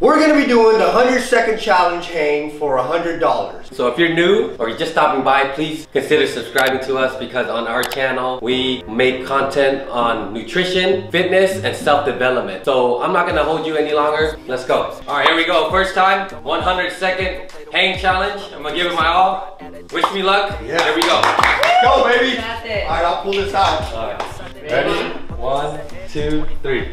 We're gonna be doing the 100 second challenge hang for $100. So if you're new or you're just stopping by, please consider subscribing to us because on our channel, we make content on nutrition, fitness, and self-development. So I'm not gonna hold you any longer. Let's go. All right, here we go. First time, 100 second hang challenge. I'm gonna give it my all. Wish me luck. Yeah. Here we go. Let's go, baby. Got it. All right, I'll pull this out. All right. Ready? One, two, three.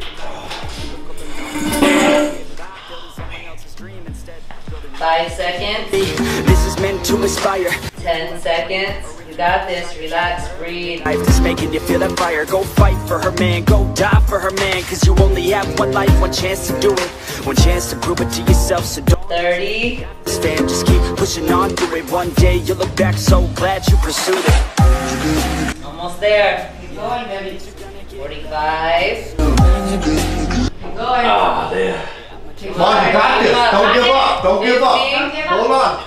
Five seconds. This is meant to inspire. Ten seconds. You got this. Relax. Breathe. Life is making you feel that fire. Go fight for her, man. Go die for her, man. Cause you only have one life, one chance to do it. One chance to prove it to yourself. So don't Thirty. stand, just keep pushing on through it. One day you'll look back so glad you pursued it. Almost there. Keep going, baby. Forty-five. Keep going. Ah, there. Come on, you got this. Don't give up. Don't give up. Hold on.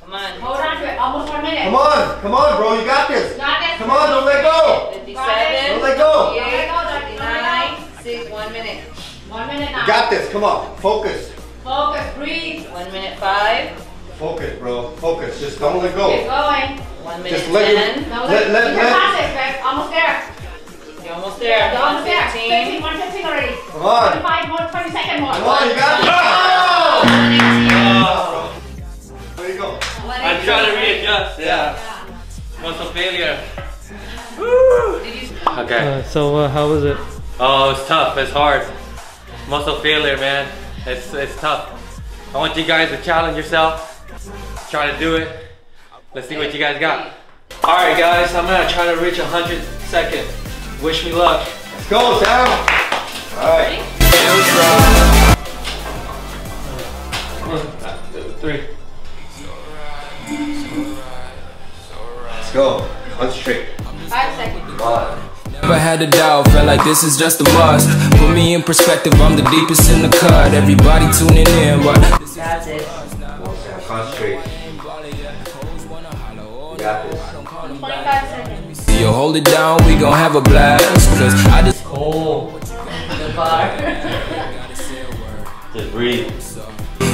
Come on. Hold on to it. Almost one minute. Come on. Come on, bro. You got this. Got this. Come on, don't let go. Fifty-seven. Don't let go. Fifty-eight. Fifty-nine. Six. One minute. One minute now. You got this. Come on. Focus. Focus. Breathe. One minute five. Focus, bro. Focus. Just don't let go. Keep going. One minute Just let ten. it. No, Let, let, you let. got this, babe. Almost there. You're almost there. You're almost there. fifteen. 15, 115 already. Come on. 25 more, 20 seconds more. Come on, you got it. Oh! Oh. There you go. I'm trying to readjust. Yeah. Muscle failure. Did you? Okay. Uh, so uh, how was it? Oh, it's tough. It's hard. Muscle failure, man. It's it's tough. I want you guys to challenge yourself. Try to do it. Let's see what you guys got. All right, guys. I'm gonna try to reach 100 second. Wish me luck. Let's go, Sam. All right. One, two, three. Let's go. Concentrate. Five seconds. One. Never had a doubt, felt like this is just a must. Put me in perspective, I'm the deepest in the cut. Everybody tuning in, but That's it. Sam, concentrate. You got this. 25 seconds. You hold it down, we gon' have a blast. Cause I just. The bar. Just breathe.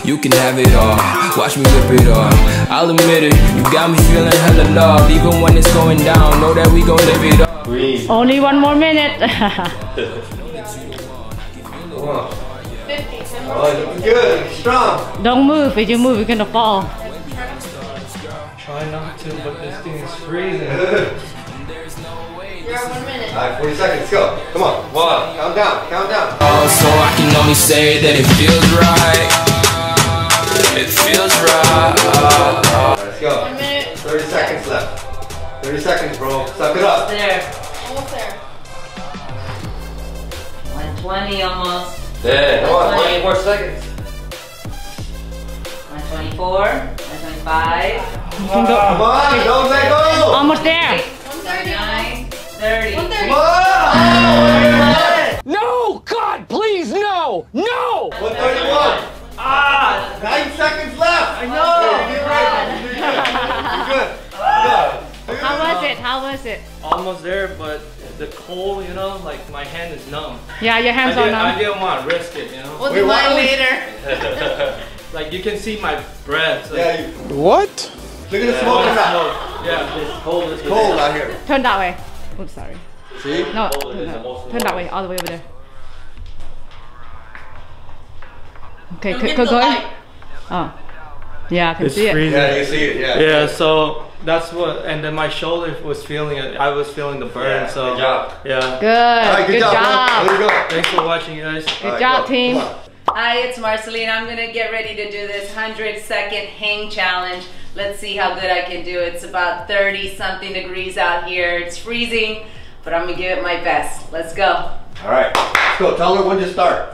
you can have it all. Watch me whip it off. I'll admit it, you got me feeling hella loved. Even when it's going down, know that we gon' live it up. Breathe. Only one more minute. Come on. 50. 10 more. Oh, good. Strong. Don't move. If you move, you're gonna fall. Try not to, but this thing is freezing. Good. You're at one minute. All right, 40 seconds. Go. Come on. One. Count down. Count down. Oh, so I can only say that it feels right. It feels right. All right, let's go. One minute. 30 seconds left. 30 seconds, bro. Suck it up. There. Almost there. 120 almost. There. Come on. 20 more seconds. 124. 125. Come on. Don't let go. Almost there. 130. 30. 130. Come on. No, God, please, no, no! 131. Ah. Nine seconds left. I know. You're good. How was it? How was it? Almost there, but the cold, you know, like my hand is numb. Yeah, your I, hands are did, I numb. didn't want to risk it, you know. We'll Wait, do mine later. Like you can see my breath. Like, Yeah. You, What? Look at the smoke in that. Yeah. It's cold. It's Cold out here. Turn that way. Oops, sorry. See? No, Cold is no. turn that way, all the way over there. Okay, Don't go get keep the going. light. Oh, yeah, I can It's see it. Yeah, you see it. Yeah. Yeah, so that's what, and then my shoulder was feeling it. I was feeling the burn. Yeah, so good job. yeah. Good, All right, good, good job. job. bro. Way to go. Thanks for watching, guys. Good right, job, go. team. Hi, it's Marceline. I'm gonna get ready to do this 100 second hang challenge. Let's see how good I can do. It's about 30 something degrees out here. It's freezing, but I'm gonna give it my best. Let's go. All right. Let's go. Tell her when to start.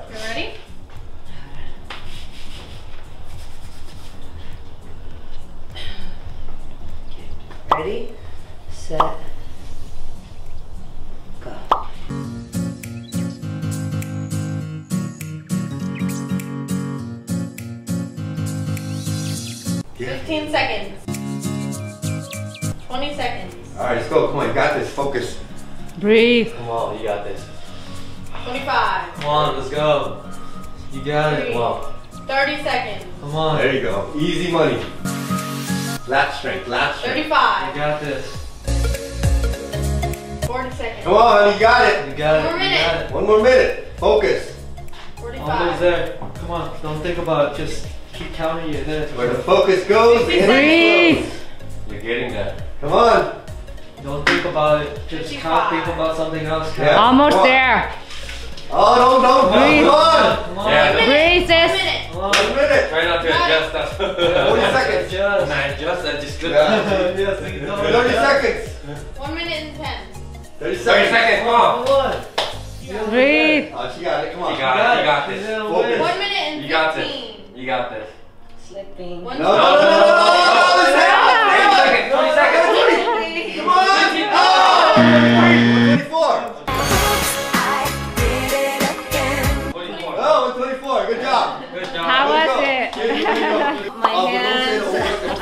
Yeah. 15 seconds. 20 seconds. All right, let's go. Come on. You got this. Focus. Breathe. Come on. You got this. 25. Come on. Let's go. You got it. Three. Come on. 30 seconds. Come on. There you go. Easy money. Lat strength, lat strength. 35. You got this. 40 seconds. Come on, you got it. You got One more it. You minute. got it. One more minute. Focus. 45. Almost there. Come on. Don't think about it. Just keep counting your hits. Where the focus goes, the energy flows. You're getting that. Come on. Don't think about it. Just 55. count. Think about something else. Yeah. Almost on. there. Oh, don't, don't, Breathe. come on. Come on. Yeah. Breathe, One minute. Come on. One minute. Try not to adjust us. 40 seconds. Just. Nah, adjust that just good. Yeah. yes, you know. 30 seconds. One minute and 10. 30 30 seconds. seconds, come on. Come on. Breathe. Oh, she got it. Come on. You got it, you got this. Focus. One minute and You got 15. this. You got this. Slipping. No, no, no, no, no, no, no, no, 20 seconds, 20 seconds. Come on. Oh, 24. Oh, 24. Good job. Good job. How was it? My hands.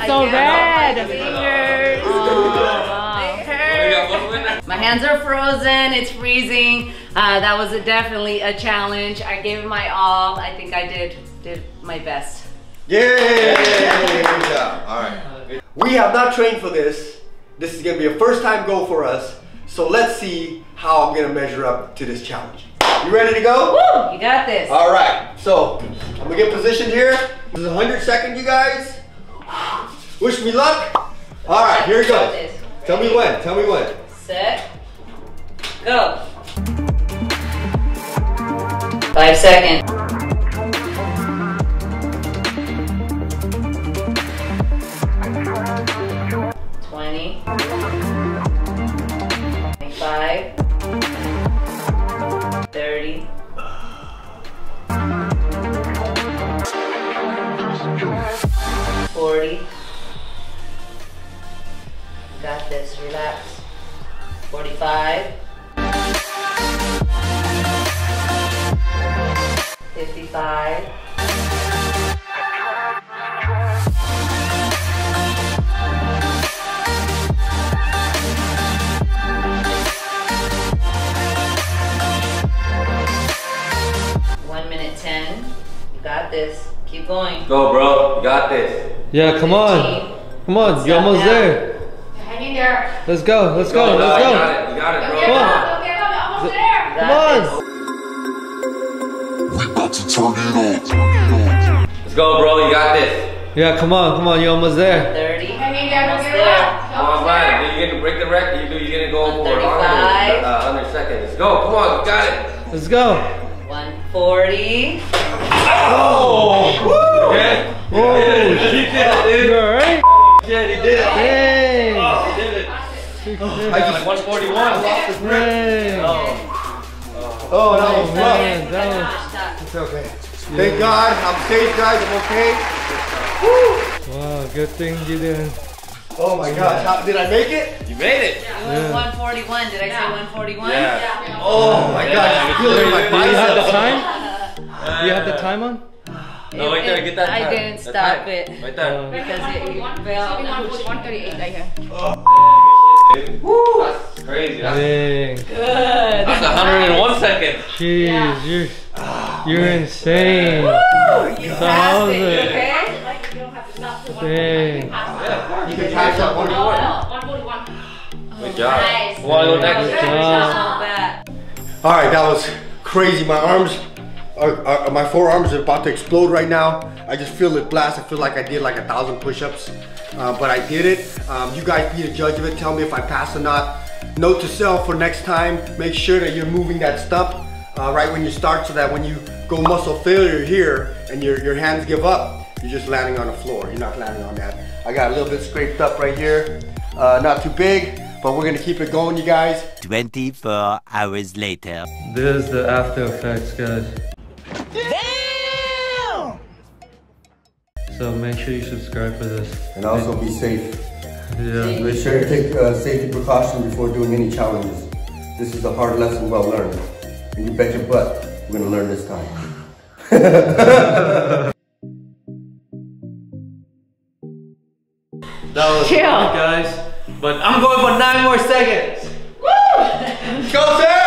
So red. Fingers. My hands are frozen, it's freezing. Uh, that was a, definitely a challenge. I gave it my all. I think I did did my best. Yay! Good job. All right. We have not trained for this. This is gonna be a first time go for us. So let's see how I'm gonna measure up to this challenge. You ready to go? Woo! You got this. All right. So I'm gonna get positioned here. This is 100 second, you guys. Wish me luck. All right, here we go. Tell me when. Tell me when. Set. Go. Five seconds. Going. Go, bro. You got this. Yeah, come on. 15. Come on. You're almost now. there. Hang in there. Let's go. Let's go. bro. Let's go. You go. got it. You got it, bro. Okay, Come on. come, okay, come, almost there. You Come got on. Let's go, bro. You got this. Yeah, come on. Come on. You're almost there. Thirty. Hang in there, don't Almost there. left. Come on, Almost Brian. there. Are you gonna break the record? You do. You're gonna go for 135. 100, uh, 100 seconds. Let's go. Come on. You got it. Let's go. One forty. Oh. Woo. Yeah. Oh, He did it, dude. You alright? Yeah, he did it. Dang. Oh, he did it. I just, Like 141. Dang. oh, that was rough. That was, It's okay. Thank God. I'm safe, guys. I'm okay. Woo! Wow, good thing you didn't. Oh my gosh. How, did I make it? You made it. One forty-one. Did I say one forty-one? Yeah. Oh my gosh. I feel it in my Do you have the time? Do you have the time on? No, right there. Get that time. I time. didn't The stop time. it. Right there. Uh, Because it, it fell. 138 right here. Woo. That's crazy. That's, dang. Good. that's 101 seconds. Jeez, you're, you're insane. Woo! You So passed it, it? okay? Dang. You can catch that one. Good job. Nice. Want to go next? Good job. Not. All right, that was crazy. My arms, are, are, my forearms are about to explode right now. I just feel it blast. I feel like I did like a thousand push-ups, uh, but I did it. Um, you guys be the judge of it. Tell me if I pass or not. Note to self for next time, make sure that you're moving that stump uh, right when you start so that when you go muscle failure here and your, your hands give up, you're just landing on the floor. You're not landing on that. I got a little bit scraped up right here. Uh, not too big, but we're gonna keep it going, you guys. 24 hours later. This is the after effects, guys. Damn! So make sure you subscribe for this. And also be safe. Yeah. Make sure to take uh, safety precautions before doing any challenges. This is a hard lesson well learned. And you bet your butt we're gonna learn this time. That was Chill. fun, guys. But I'm going for nine more seconds. Woo! Go Sam!